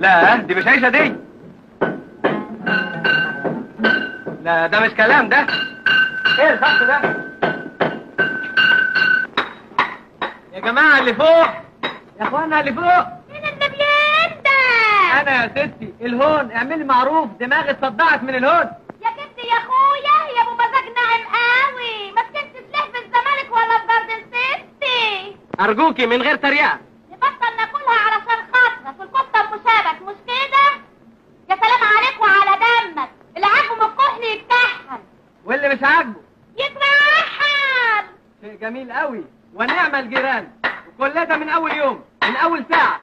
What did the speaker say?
لا دي مش عيشه دي. لا ده مش كلام ده. إيه الخط ده؟ يا جماعة اللي فوق يا اخوانا اللي فوق. مين اللي بينده أنا يا ستي الهون اعملي معروف دماغي اتصدعت من الهون. يا كنت يا أخويا يا أبو مزاج ناعم قوي ما تكنتش ليه في الزمالك ولا في جاردن سيتي أرجوكي من غير تريقة. واللي مش عاجبه يترحل شيء جميل قوي. ونعم الجيران. وكل ده من أول يوم من أول ساعة.